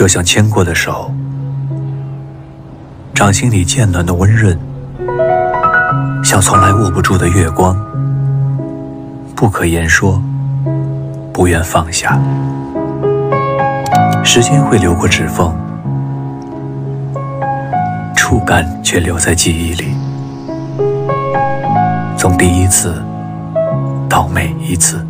就像牵过的手掌心里渐暖的温润像从来握不住的月光不可言说不愿放下。时间会流过指缝触感却留在记忆里。从第一次到每一次